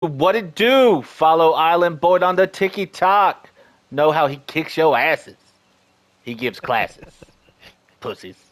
What it do? Follow Island Boy on the TikTok. Know how he kicks your asses. He gives classes. Pussies.